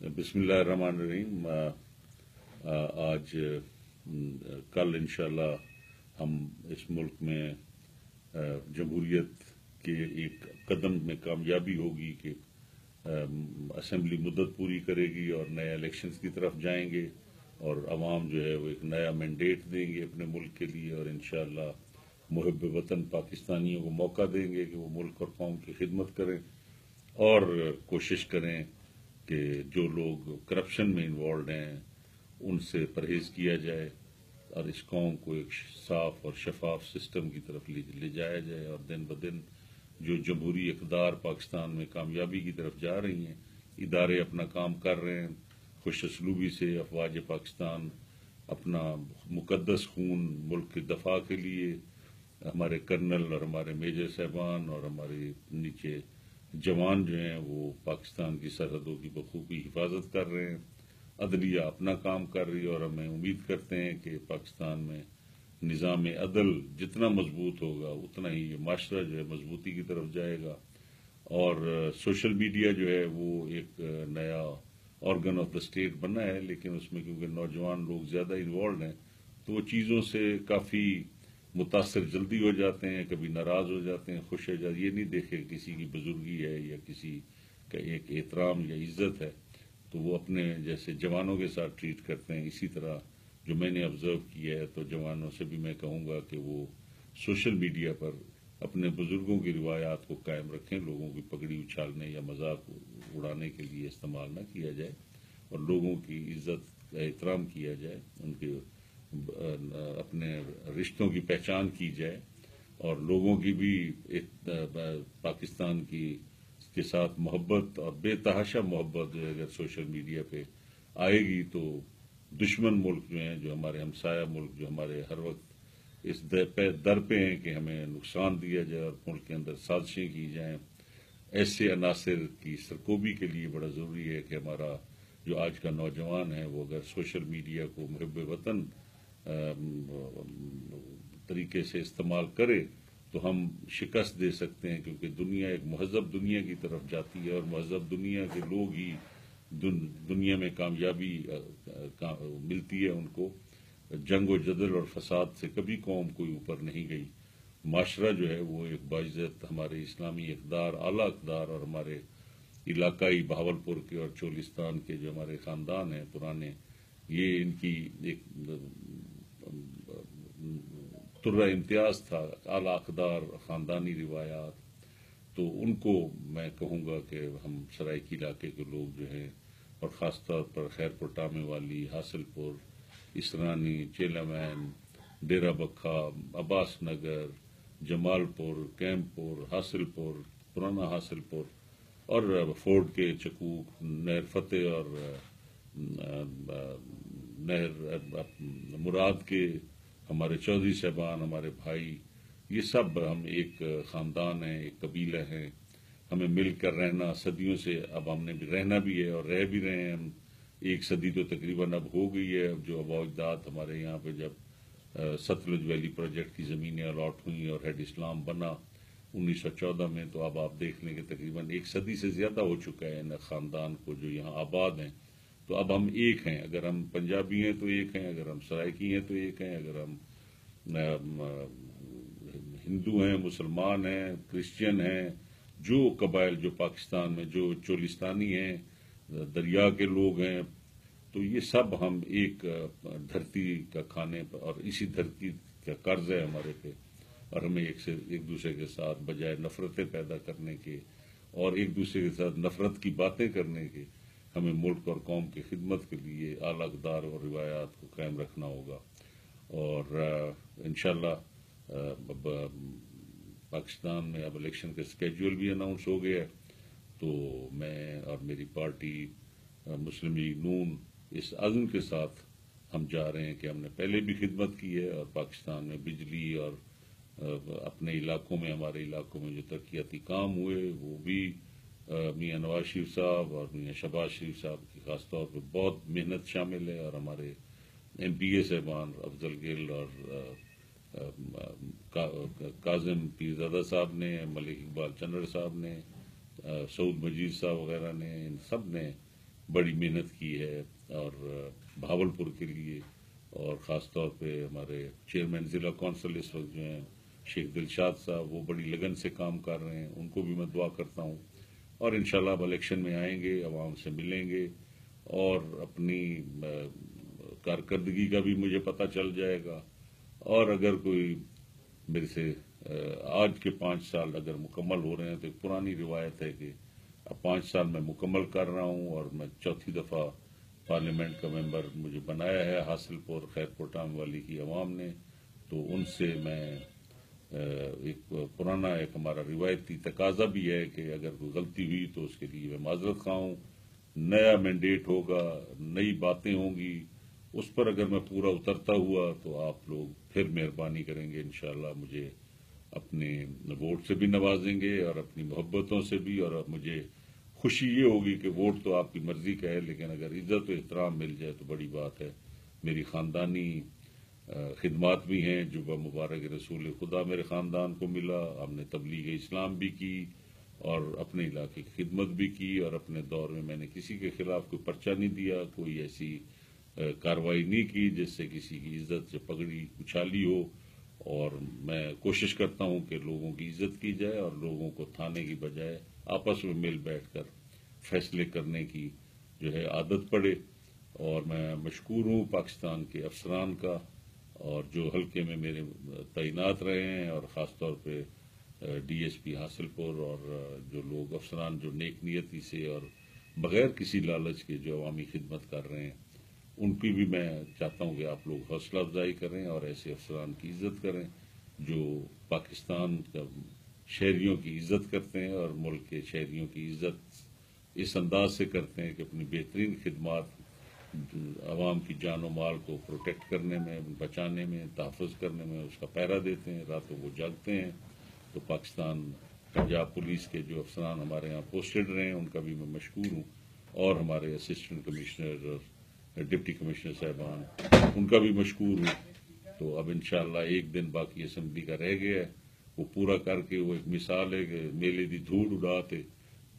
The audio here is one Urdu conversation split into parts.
بسم اللہ الرحمن الرحیم. آج کل انشاءاللہ ہم اس ملک میں جمہوریت کے ایک قدم میں کامیابی ہوگی کہ اسمبلی مدت پوری کرے گی اور نئے الیکشنز کی طرف جائیں گے اور عوام جو ہے وہ ایک نیا مینڈیٹ دیں گے اپنے ملک کے لیے اور انشاءاللہ محب وطن پاکستانیوں کو موقع دیں گے کہ وہ ملک اور قوم کی خدمت کریں اور کوشش کریں کہ جو لوگ کرپشن میں انوالوڈ ہیں، ان سے پرہیز کیا جائے اور اس قوم کو ایک صاف اور شفاف سسٹم کی طرف لے جایا جائے اور دن بدن جو جمہوری اقدار پاکستان میں کامیابی کی طرف جا رہی ہیں، ادارے اپنا کام کر رہے ہیں، خوش اسلوبی سے افواج پاکستان اپنا مقدس خون ملک کے دفاع کے لیے، ہمارے کرنل اور ہمارے میجر صاحبان اور ہمارے نیچے جوان جو ہیں وہ پاکستان کی سرحدوں کی بخوبی حفاظت کر رہے ہیں۔ عدلیہ اپنا کام کر رہی ہے اور ہمیں امید کرتے ہیں کہ پاکستان میں نظام عدل جتنا مضبوط ہوگا، اتنا ہی یہ معاشرہ جو ہے مضبوطی کی طرف جائے گا۔ اور سوشل میڈیا جو ہے وہ ایک نیا آرگن آف دا اسٹیٹ بنا ہے، لیکن اس میں کیونکہ نوجوان لوگ زیادہ انوالوڈ ہیں، تو وہ چیزوں سے کافی متاثر جلدی ہو جاتے ہیں، کبھی ناراض ہو جاتے ہیں، خوش ہو جاتے یہ نہیں دیکھے کسی کی بزرگی ہے یا کسی کا ایک احترام یا عزت ہے، تو وہ اپنے جیسے جوانوں کے ساتھ ٹریٹ کرتے ہیں۔ اسی طرح جو میں نے آبزرو کیا ہے، تو جوانوں سے بھی میں کہوں گا کہ وہ سوشل میڈیا پر اپنے بزرگوں کی روایات کو قائم رکھیں، لوگوں کی پگڑی اچھالنے یا مذاق اڑانے کے لیے استعمال نہ کیا جائے، اور لوگوں کی عزت کا احترام کیا جائے، ان کے اپنے رشتوں کی پہچان کی جائے اور لوگوں کی بھی پاکستان کی کے ساتھ محبت اور بے تحاشا محبت جو اگر سوشل میڈیا پہ آئے گی تو دشمن ملک جو ہیں، جو ہمارے ہمسایہ ملک، جو ہمارے ہر وقت اس در پہ ہیں کہ ہمیں نقصان دیا جائے اور ملک کے اندر سازشیں کی جائیں۔ ایسے عناصر کی سرکوبی کے لیے بڑا ضروری ہے کہ ہمارا جو آج کا نوجوان ہے، وہ اگر سوشل میڈیا کو محب وطن طریقے سے استعمال کرے تو ہم شکست دے سکتے ہیں، کیونکہ دنیا ایک مہذب دنیا کی طرف جاتی ہے اور مہذب دنیا کے لوگ ہی دنیا میں کامیابی ملتی ہے ان کو۔ جنگ و جدل اور فساد سے کبھی قوم کوئی اوپر نہیں گئی۔ معاشرہ جو ہے وہ ایک باعزت، ہمارے اسلامی اقدار، اعلی اقدار اور ہمارے علاقائی بہاول پور کے اور چولستان کے جو ہمارے خاندان ہیں، پرانے، یہ ان کی ایک ترہ امتیاز تھا، اعلی اقدار، خاندانی روایات، تو ان کو میں کہوں گا کہ ہم سرائکی علاقے کے لوگ جو ہیں، اور خاص طور پر خیر پور ٹامے والی، حاصل پور، اسرانی، چیلا مین ڈیرا بکھا، عباس نگر، جمال پور، کیمپ پور، حاصل پور، پرانا حاصل پور، اور فورٹ کے چکوک، نہر فتح اور، نہر، مراد کے ہمارے چودھری صاحبان، ہمارے بھائی، یہ سب ہم ایک خاندان ہیں، ایک قبیلہ ہیں۔ ہمیں مل کر رہنا، صدیوں سے اب ہم نے بھی رہنا بھی ہے اور رہ بھی رہے ہیں ہم۔ ایک صدی تو تقریباً اب ہو گئی ہے، اب جو ابا اجداد ہمارے یہاں پہ جب ستلج ویلی پروجیکٹ کی زمینیں الاٹ ہوئیں اور ہیڈ اسلام بنا انیس سو چودہ میں، تو اب آپ دیکھ لیں کہ تقریباً ایک صدی سے زیادہ ہو چکا ہے ان خاندان کو جو یہاں آباد ہیں۔ تو اب ہم ایک ہیں۔ اگر ہم پنجابی ہیں تو ایک ہیں، اگر ہم سرائکی ہیں تو ایک ہیں، اگر ہم ہندو ہیں، مسلمان ہیں، کرسچین ہیں، جو قبائل، جو پاکستان میں، جو چولستانی ہیں، دریا کے لوگ ہیں، تو یہ سب ہم ایک، دھرتی کا کھانے پر، اور اسی دھرتی کا قرض ہے ہمارے پہ۔ اور ہمیں ایک سے، ایک دوسرے کے ساتھ بجائے نفرتیں پیدا کرنے کے، اور ایک دوسرے کے ساتھ نفرت کی باتیں کرنے کے ہمیں ملک اور قوم کی خدمت کے لیے اعلی اقدار اور روایات کو قائم رکھنا ہوگا اور انشاءاللہ اب پاکستان میں اب الیکشن کا اسکیجول بھی اناؤنس ہو گیا تو میں اور میری پارٹی مسلم لیگ نون اس عزم کے ساتھ ہم جا رہے ہیں کہ ہم نے پہلے بھی خدمت کی ہے اور پاکستان میں بجلی اور اپنے علاقوں میں، ہمارے علاقوں میں جو ترقیاتی کام ہوئے، وہ بھی میاں نواز شریف صاحب اور میاں شباز شریف صاحب کی خاص طور پہ بہت محنت شامل ہے اور ہمارے ایم پی اے صاحبان افضل گل اور کاظم پیرزادہ صاحب نے، ملک اقبال چندر صاحب نے سعود مجید صاحب وغیرہ نے، ان سب نے بڑی محنت کی ہے اور بھاولپور کے لیے اور خاص طور پہ ہمارے چیئرمین ضلع کونسل اس وقت جو ہیں، شیخ دلشاد صاحب وہ بڑی لگن سے کام کر رہے ہیں، ان کو بھی میں دعا کرتا ہوں اور انشاءاللہ اب الیکشن میں آئیں گے، عوام سے ملیں گے اور اپنی کارکردگی کا بھی مجھے پتہ چل جائے گا۔ اور اگر کوئی میرے سے آج کے پانچ سال اگر مکمل ہو رہے ہیں تو ایک پرانی روایت ہے کہ اب پانچ سال میں مکمل کر رہا ہوں اور میں چوتھی دفعہ پارلیمنٹ کا ممبر مجھے بنایا ہے، حاصل پور خیر پوٹام والی کی عوام نے، تو ان سے میں ایک پرانا ایک ہمارا روایتی تقاضا بھی ہے کہ اگر کوئی غلطی ہوئی تو اس کے لیے میں معذرت خواہ ہوں، نیا مینڈیٹ ہوگا، نئی باتیں ہوں گی، اس پر اگر میں پورا اترتا ہوا تو آپ لوگ پھر مہربانی کریں گے، انشاءاللہ مجھے اپنے ووٹ سے بھی نوازیں گے اور اپنی محبتوں سے بھی، اور مجھے خوشی یہ ہوگی کہ ووٹ تو آپ کی مرضی کا ہے، لیکن اگر عزت و احترام مل جائے تو بڑی بات ہے، میری خاندانی خدمات بھی ہیں جو مبارک رسول خدا میرے خاندان کو ملا، ہم نے تبلیغ اسلام بھی کی اور اپنے علاقے کی خدمت بھی کی اور اپنے دور میں میں نے کسی کے خلاف کوئی پرچہ نہیں دیا، کوئی ایسی کاروائی نہیں کی جس سے کسی کی عزت سے پگڑی، اچھالی ہو اور میں کوشش کرتا ہوں کہ لوگوں کی عزت کی جائے اور لوگوں کو تھانے کی بجائے آپس میں مل بیٹھ کر فیصلے کرنے کی جو ہے عادت پڑے اور میں مشکور ہوں پاکستان کے افسران کا اور جو حلقے میں میرے تعینات رہے ہیں اور خاص طور پہ ڈی ایس پی حاصل پور اور جو لوگ افسران جو نیک نیتی سے اور بغیر کسی لالچ کے جو عوامی خدمت کر رہے ہیں، ان کی بھی میں چاہتا ہوں کہ آپ لوگ حوصلہ افزائی کریں اور ایسے افسران کی عزت کریں جو پاکستان کا شہریوں کی عزت کرتے ہیں اور ملک کے شہریوں کی عزت اس انداز سے کرتے ہیں کہ اپنی بہترین خدمات عوام کی جان و مال کو پروٹیکٹ کرنے میں، بچانے میں، تحفظ کرنے میں اس کا پیرا دیتے ہیں، راتوں کو جاگتے ہیں۔ تو پاکستان، پنجاب پولیس کے جو افسران ہمارے یہاں پوسٹڈ رہے ہیں، ان کا بھی میں مشکور ہوں۔ اور ہمارے اسسٹنٹ کمشنر اور ڈپٹی کمشنر صاحبان، ان کا بھی مشکور ہوں۔ تو اب انشاءاللہ ایک دن باقی اسمبلی کا رہ گیا ہے۔ وہ پورا کر کے وہ ایک مثال ہے کہ میلے دی دھوڑ اڑاتے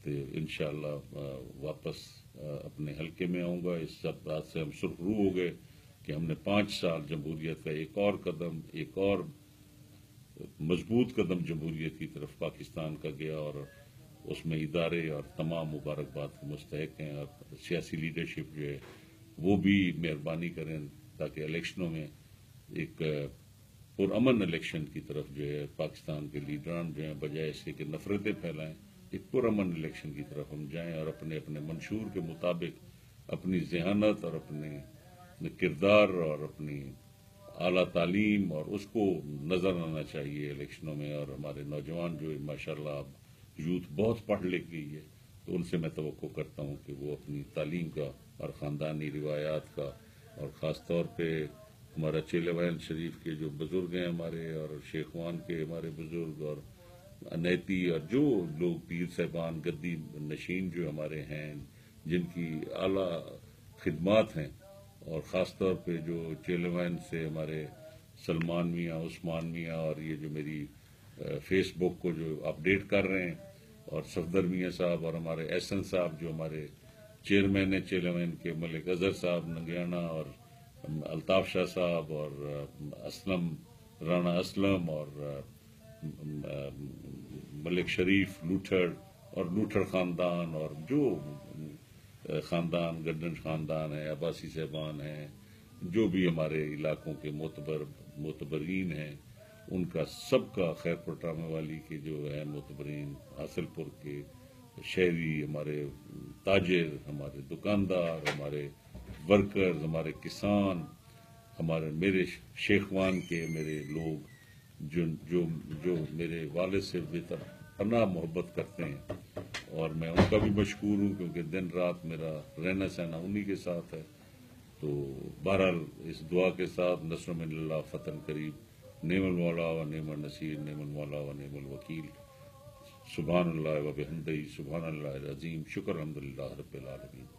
تو انشاءاللہ واپس اپنے حلقے میں آؤں گا۔ اس سب بات سے ہم سرخرو ہو گئے کہ ہم نے پانچ سال جمہوریت کا ایک اور قدم، ایک اور مضبوط قدم جمہوریت کی طرف پاکستان کا گیا اور اس میں ادارے اور تمام مبارکباد کے مستحق ہیں اور سیاسی لیڈرشپ جو ہے وہ بھی مہربانی کریں تاکہ الیکشنوں میں ایک پرامن الیکشن کی طرف جو ہے پاکستان کے لیڈران جو ہیں بجائے اس کے کہ نفرتیں پھیلائیں۔ ایک پرامن الیکشن کی طرف ہم جائیں اور اپنے اپنے منشور کے مطابق اپنی ذہانت اور اپنے کردار اور اپنی اعلیٰ تعلیم اور اس کو نظر آنا چاہیے الیکشنوں میں اور ہمارے نوجوان جو ماشاء اللہ اب یوتھ بہت پڑھ لکھ گئی ہے، تو ان سے میں توقع کرتا ہوں کہ وہ اپنی تعلیم کا اور خاندانی روایات کا اور خاص طور پہ ہمارا چیلے شریف کے جو بزرگ ہیں ہمارے اور شیخوان کے ہمارے بزرگ اور انیتی اور جو لوگ پیر صاحبان گدی نشین جو ہمارے ہیں، جن کی اعلی خدمات ہیں، اور خاص طور پہ جو چیلوین سے ہمارے سلمان میاں، عثمان میاں اور یہ جو میری فیس بک کو جو اپڈیٹ کر رہے ہیں، اور صفدر میاں صاحب اور ہمارے ایسن صاحب جو ہمارے چیئرمین ہیں، چیلوین کے ملک اظہر صاحب ننگیانہ اور الطاف شاہ صاحب اور اسلم، رانا اسلم اور ملک شریف، لوٹھڑ اور لوٹھڑ خاندان اور جو خاندان گڈن خاندان ہے عباسی صاحبان ہیں، جو بھی ہمارے علاقوں کے معتبر، معتبرین ہیں، ان کا سب کا خیر پٹرامے والی کے جو ہے معتبرین، حاصل پور کے شہری، ہمارے تاجر، ہمارے دکاندار، ہمارے ورکرز، ہمارے کسان، ہمارے میرے شیخوان کے میرے لوگ جو جو جو میرے والد سے بہتر پناہ محبت کرتے ہیں اور میں ان کا بھی مشکور ہوں کیونکہ دن رات میرا رہنا سہنا انہی کے ساتھ ہے۔ تو بہرحال اس دعا کے ساتھ نصر من اللہ، فتح قریب نیم المولا و نیم النصیر نیم المولا و نیم الوکیل سبحان اللہ و بحمدی سبحان اللہ عظیم شکر الحمد للہ رب العالمین۔